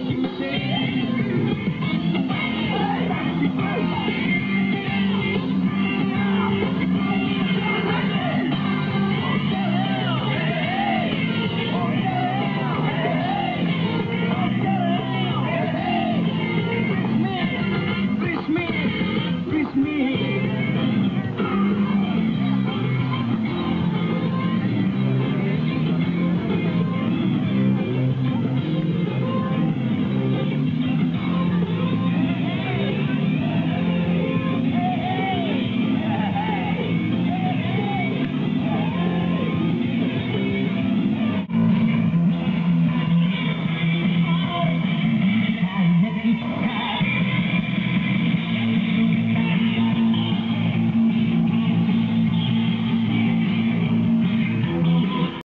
you say